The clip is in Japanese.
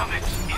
Summit.